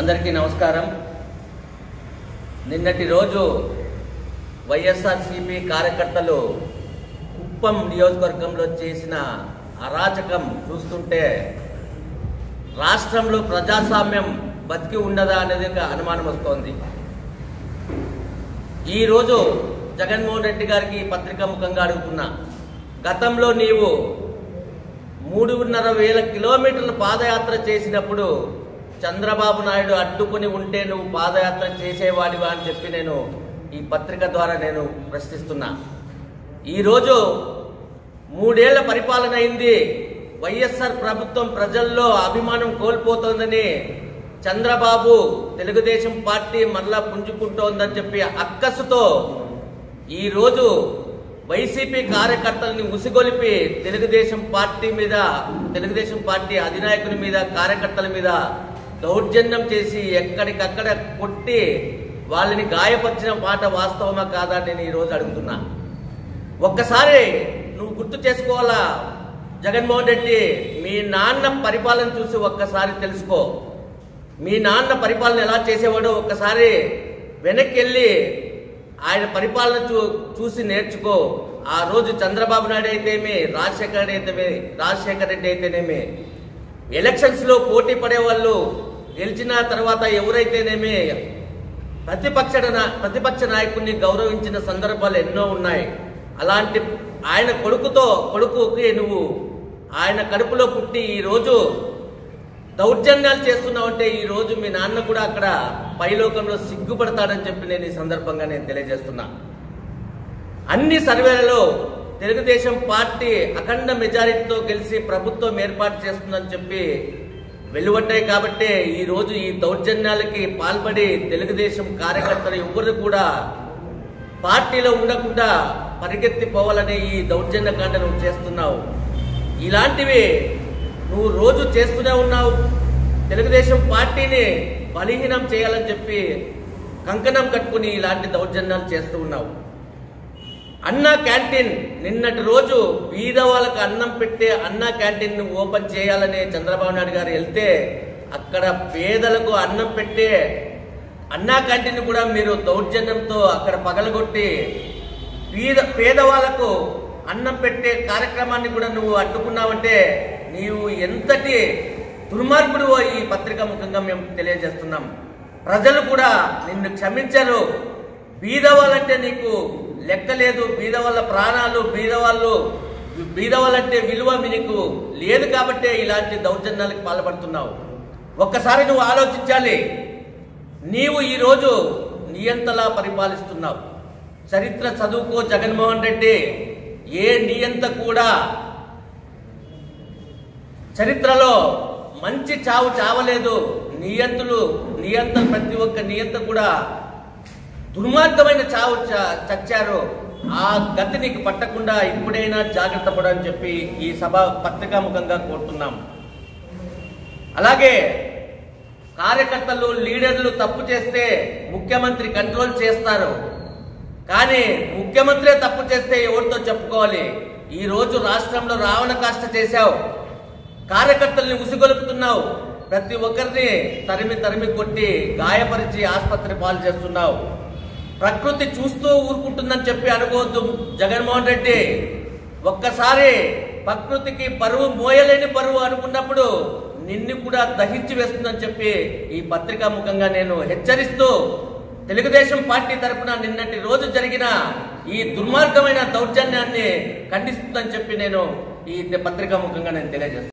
అందరికీ నమస్కారం. నిన్నటి రోజు వైఎస్ఆర్సీపీ కార్యకర్తలు కుప్పం నియోజకవర్గంలో చేసిన అరాచకం చూస్తుంటే రాష్ట్రంలో ప్రజాస్వామ్యం బతికి ఉండదా అనేది ఒక అనుమానం వస్తోంది. ఈరోజు జగన్మోహన్ రెడ్డి గారికి పత్రికాముఖంగా అడుగుతున్నా గతంలో నీవు మూడున్నర వేల కిలోమీటర్లు పాదయాత్ర చేసినప్పుడు చంద్రబాబు నాయుడు అడ్డుకుని ఉంటే నువ్వు పాదయాత్ర చేసేవాడివా అని చెప్పి నేను ఈ పత్రిక ద్వారా నేను ప్రశ్నిస్తున్నా. ఈరోజు మూడేళ్ళ పరిపాలన అయింది. వైఎస్ఆర్ ప్రభుత్వం ప్రజల్లో అభిమానం కోల్పోతోందని చంద్రబాబు తెలుగుదేశం పార్టీ మరలా పుంజుకుంటోందని చెప్పి అక్కసుతో ఈరోజు వైసీపీ కార్యకర్తల్ని ఉసిగొలిపి తెలుగుదేశం పార్టీ మీద తెలుగుదేశం పార్టీ అధినాయకుని మీద కార్యకర్తల మీద దౌర్జన్యం చేసి ఎక్కడికక్కడ కొట్టి వాళ్ళని గాయపరిచిన మాట వాస్తవమా కాదా నేను ఈరోజు అడుగుతున్నా. ఒక్కసారి నువ్వు గుర్తు చేసుకోవాలా? జగన్మోహన్ రెడ్డి మీ నాన్న పరిపాలన చూసి ఒక్కసారి తెలుసుకో. మీ నాన్న పరిపాలన ఎలా చేసేవాడో ఒక్కసారి వెనక్కి వెళ్ళి ఆయన పరిపాలన చూ చూసి నేర్చుకో. ఆ రోజు చంద్రబాబు నాయుడు అయితేమే రాజశేఖర రెడ్డి అయితేమి రాజశేఖర రెడ్డి అయితేనేమి. ఎలక్షన్స్లో పోటీ పడే వాళ్ళు గెలిచిన తర్వాత ఎవరైతేనేమి ప్రతిపక్ష ప్రతిపక్ష నాయకుడిని గౌరవించిన సందర్భాలు ఎన్నో ఉన్నాయి. అలాంటి ఆయన కొడుకుతో కొడుకుకి నువ్వు ఆయన కడుపులో పుట్టి ఈ రోజు దౌర్జన్యాలు చేస్తున్నావంటే ఈ రోజు మీ నాన్న కూడా అక్కడ పైలోకంలో సిగ్గుపడతాడని చెప్పి నేను ఈ సందర్భంగా నేను తెలియజేస్తున్నా. అన్ని సర్వేలలో తెలుగుదేశం పార్టీ అఖండ మెజారిటీతో గెలిచి ప్రభుత్వం ఏర్పాటు చేస్తుందని చెప్పి వెలువడ్డాయి కాబట్టే ఈ రోజు ఈ దౌర్జన్యాలకి పాల్పడి తెలుగుదేశం కార్యకర్తలు ఎవరు కూడా పార్టీలో ఉండకుండా పరిగెత్తిపోవాలనే ఈ దౌర్జన్య కాండ నువ్వు చేస్తున్నావు. ఇలాంటివి నువ్వు రోజు చేస్తూనే ఉన్నావు. తెలుగుదేశం పార్టీని బలహీనం చేయాలని చెప్పి కంకణం కట్టుకుని ఇలాంటి దౌర్జన్యాలు చేస్తూ ఉన్నావు. అన్నా క్యాంటీన్ నిన్నటి రోజు బీద వాళ్ళకి అన్నం పెట్టే అన్నా క్యాంటీన్ను ఓపెన్ చేయాలని చంద్రబాబు నాయుడు గారు వెళ్తే అక్కడ పేదలకు అన్నం పెట్టే అన్నా క్యాంటీన్ కూడా మీరు దౌర్జన్యంతో అక్కడ పగలగొట్టి పేద పేదవాళ్ళకు అన్నం పెట్టే కార్యక్రమాన్ని కూడా నువ్వు అడ్డుకున్నావంటే నీవు ఎంతటి దుర్మార్గుడు ఈ పత్రిక ముఖంగా మేము తెలియజేస్తున్నాం. ప్రజలు కూడా నిన్ను క్షమించరు. బీదవాళ్ళంటే నీకు లెక్క లేదు బీద వాళ్ళ ప్రాణాలు బీదవాళ్ళు బీదవాళ్ళంటే విలువ నీకు లేదు కాబట్టే ఇలాంటి దౌర్జన్యాలకు పాల్పడుతున్నావు. ఒక్కసారి నువ్వు ఆలోచించాలి. నీవు ఈరోజు నియంతలా పరిపాలిస్తున్నావు. చరిత్ర చదువుకో జగన్మోహన్ రెడ్డి. ఏ నియంత కూడా చరిత్రలో మంచి చావు చావలేదు. నియంతులు నియంత ప్రతి ఒక్క నియంత కూడా దుర్మార్గమైన చావు చ- చచ్చారు. ఆ గతి నీకు పట్టకుండా ఇప్పుడైనా జాగ్రత్త పడని చెప్పి ఈ సభ పత్రికాముఖంగా కోరుతున్నాం. అలాగే కార్యకర్తలు లీడర్లు తప్పు చేస్తే ముఖ్యమంత్రి కంట్రోల్ చేస్తారు. కానీ ముఖ్యమంత్రే తప్పు చేస్తే ఎవరితో చెప్పుకోవాలి? ఈ రోజు రాష్ట్రంలో రావణ కాష్ట చేశావు. కార్యకర్తల్ని ఉసిగొలుపుతున్నావు. ప్రతి ఒక్కరిని తరిమి తరిమి కొట్టి గాయపరిచి ఆసుపత్రి పాలు చేస్తున్నావు. ప్రకృతి చూస్తూ ఊరుకుంటుందని చెప్పి అనుకోవద్దు జగన్మోహన్ రెడ్డి. ఒక్కసారి ప్రకృతికి పరువు మోయలేని పరువు అనుకున్నప్పుడు నిన్ను కూడా దహించి వేస్తుందని చెప్పి ఈ పత్రికా ముఖంగా నేను హెచ్చరిస్తూ తెలుగుదేశం పార్టీ తరఫున నిన్నటి రోజు జరిగిన ఈ దుర్మార్గమైన దౌర్జన్యాన్ని ఖండిస్తుందని చెప్పి నేను ఈ పత్రికా ముఖంగా నేను తెలియజేస్తాను